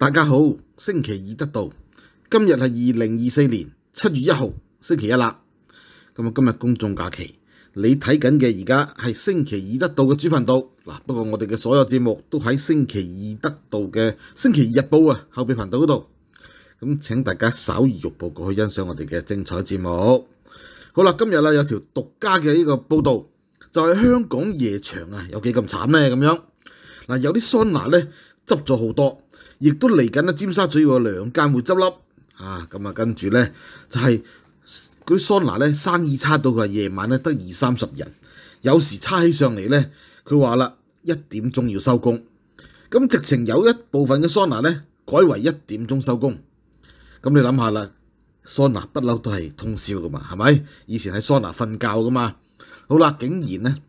大家好，星期二得到，今日係二零二四年七月一號星期一啦。咁啊，今日公眾假期，你睇緊嘅而家係星期二得到嘅主頻道嗱。不過我哋嘅所有節目都喺星期二得到嘅星期二日報啊後備頻道嗰度。咁請大家稍移玉步過去欣賞我哋嘅精彩節目。好啦，今日啦有條獨家嘅呢個報導，就係、是、香港夜場啊有幾咁慘呢？咁樣嗱，有啲桑拿咧執咗好多。亦都嚟緊啦，尖沙咀有兩間會執笠啊！咁啊，跟住咧就係嗰啲桑拿咧生意差到佢夜晚咧得二三十人，有時差起上嚟咧，佢話啦一點鐘要收工，咁直情有一部分嘅桑拿咧改為一點鐘收工。咁你諗下啦，桑拿不嬲都係通宵噶嘛，係咪？以前喺桑拿瞓覺噶嘛。好啦，竟然咧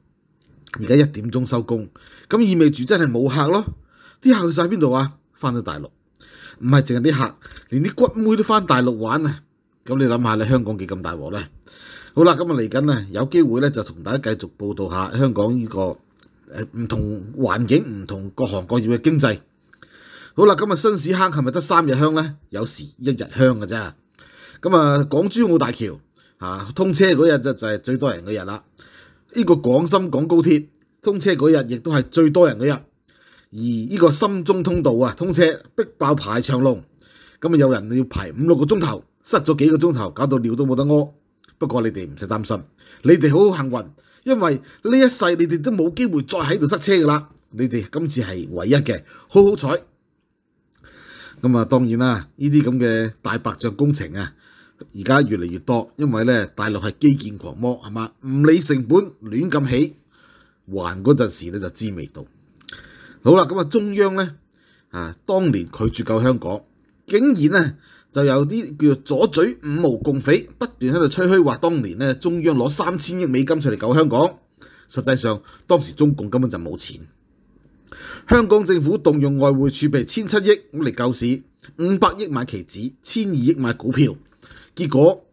而家一點鐘收工，咁意味住真係冇客咯。啲客去晒邊度啊？翻到大陸，唔係淨係啲客，連啲骨妹都翻大陸玩啊！咁你諗下，你香港幾咁大鑊咧？好啦，咁啊嚟緊啊，有機會咧就同大家繼續報道下香港呢個誒唔同環境、唔同各行各業嘅經濟。好啦，咁啊新市坑係咪得三日香咧？有時一日香嘅啫。咁啊，港珠澳大橋啊通車嗰日就就係最多人嗰日啦。呢個廣深港高鐵通車嗰日，亦都係最多人嗰日。而呢個深中通道啊，通車逼爆排長龍，咁啊有人要排五六個鐘頭，塞咗幾個鐘頭，搞到尿都冇得屙。不過你哋唔使擔心，你哋好好幸運，因為呢一世你哋都冇機會再喺度塞車噶啦。你哋今次係唯一嘅，好好彩。咁啊，當然啦，呢啲咁嘅大白象工程啊，而家越嚟越多，因為咧大陸係基建狂魔，係嘛，唔理成本亂咁起，還嗰陣時咧就知味道。好啦，咁啊中央咧啊，當年拒絕救香港，竟然咧就有啲叫做左嘴五毛共匪不斷喺度吹噓話，當年咧中央攞三千億美金出嚟救香港，實際上當時中共根本就冇錢。香港政府動用外匯儲備千七億咁嚟救市，五百億買期指，千二億買股票，結果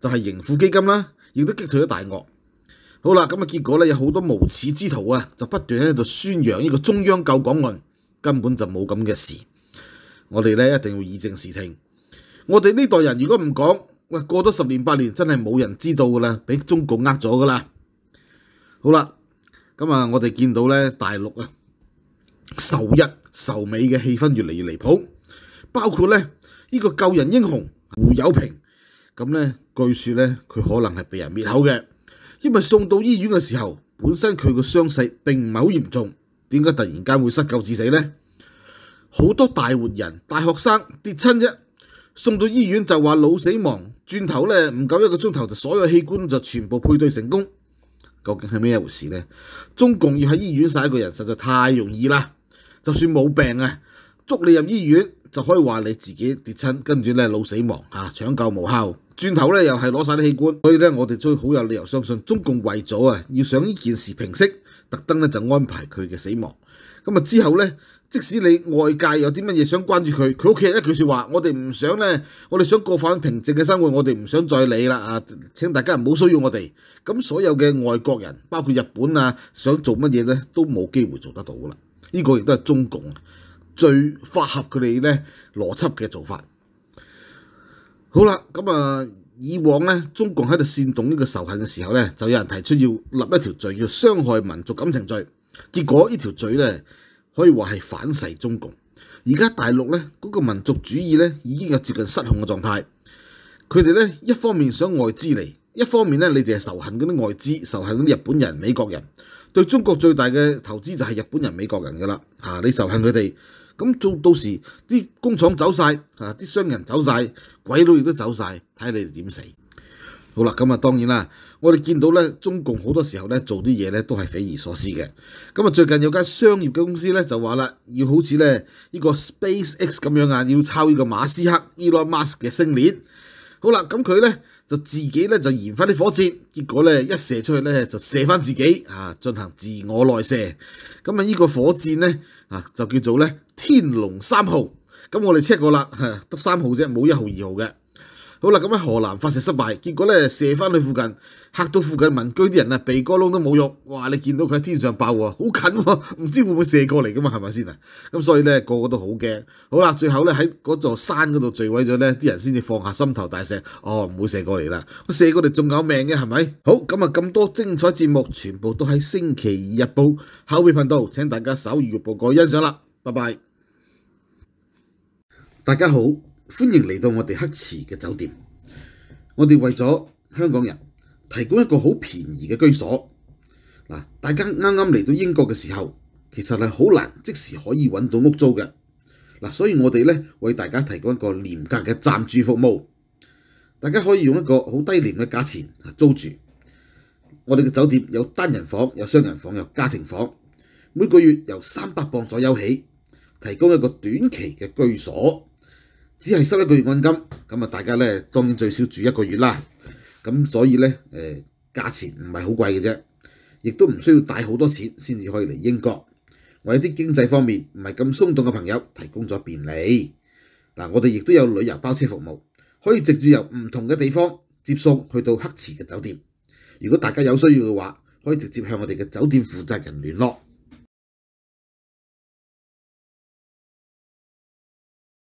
就係盈富基金啦，亦都擊退咗大鳄。好啦，咁啊，結果咧有好多無恥之徒啊，就不斷喺度宣揚呢個中央救港案，根本就冇咁嘅事。我哋咧一定要以正視聽。我哋呢代人如果唔講，喂，過多十年八年真係冇人知道噶啦，俾中共呃咗噶啦。好啦，咁啊，我哋見到咧大陸啊，仇日仇美嘅氣氛越嚟越離譜，包括咧呢個救人英雄胡友平，咁咧據說咧佢可能係被人滅口嘅。因為送到醫院嘅時候，本身佢個傷勢並唔係好嚴重，點解突然間會失救致死呢？好多大活人、大學生跌親啫，送到醫院就話腦死亡，轉頭咧唔夠一個鐘頭就所有器官就全部配對成功，究竟係咩一回事呢？中共要喺醫院殺一個人實在太容易啦，就算冇病啊，捉你入醫院就可以話你自己跌親，跟住咧腦死亡吓，搶救無效。轉頭咧又係攞晒啲器官，所以咧我哋都好有理由相信中共為咗啊要想呢件事平息，特登咧就安排佢嘅死亡。咁啊之後咧，即使你外界有啲乜嘢想關注佢，佢屋企人一句說話，我哋唔想咧，我哋想過返平靜嘅生活，我哋唔想再理啦啊！請大家唔好騷擾我哋。咁所有嘅外國人，包括日本啊，想做乜嘢咧都冇機會做得到噶啦。呢個亦都係中共最符合佢哋咧邏輯嘅做法。好啦，咁啊，以往咧，中共喺度煽動呢個仇恨嘅時候咧，就有人提出要立一條罪，叫傷害民族感情罪。結果呢條罪咧，可以話係反噬中共。而家大陸咧，嗰個民族主義咧，已經有接近失控嘅狀態。佢哋咧，一方面想外資嚟，一方面咧，你哋係仇恨嗰啲外資，仇恨嗰啲日本人、美國人。對中國最大嘅投資就係日本人、美國人噶啦。嚇，你仇恨佢哋。咁做到時啲工廠走晒，啊啲商人走晒，鬼佬亦都走晒，睇你哋點死。好啦，咁啊當然啦，我哋見到咧，中共好多時候咧做啲嘢咧都係匪夷所思嘅。咁啊最近有間商業嘅公司咧就話啦，要好似咧呢個 SpaceX 咁樣啊，要抄呢個馬斯克 Elon Musk 嘅星鏈。好啦，咁佢咧就自己咧就燃翻啲火箭，结果咧一射出去咧就射翻自己啊，进行自我内射。咁啊呢个火箭咧啊就叫做咧天龙三号。咁我哋 check 过啦，得三号啫，冇一号、二号嘅。好啦，咁喺河南發射失敗，結果咧射翻去附近，嚇到附近民居啲人啊，鼻哥窿都冇肉。哇！你見到佢喺天上爆喎，好近喎，唔知會唔會射過嚟噶嘛？係咪先啊？咁所以咧個個都好驚。好啦，最後咧喺嗰座山嗰度墜毀咗咧，啲人先至放下心頭大石。哦，唔會射過嚟啦，射過嚟仲有命嘅係咪？好，咁啊咁多精彩節目，全部都喺星期二日報後備頻道，請大家搜預報過欣賞啦。拜拜，大家好。歡迎嚟到我哋黑池嘅酒店。我哋為咗香港人提供一個好便宜嘅居所。嗱，大家啱啱嚟到英國嘅時候，其實係好難即時可以揾到屋租嘅。嗱，所以我哋咧為大家提供一個廉價嘅暫住服務。大家可以用一個好低廉嘅價錢租住。我哋嘅酒店有單人房、有雙人房、有家庭房，每個月由三百磅左右起，提供一個短期嘅居所。只係收一個月按金，咁啊大家咧當然最少住一個月啦。咁所以咧誒、價錢唔係好貴嘅啫，亦都唔需要帶好多錢先至可以嚟英國。為啲經濟方面唔係咁鬆動嘅朋友提供咗便利。嗱，我哋亦都有旅遊包車服務，可以直接由唔同嘅地方接送去到黑池嘅酒店。如果大家有需要嘅話，可以直接向我哋嘅酒店負責人聯絡。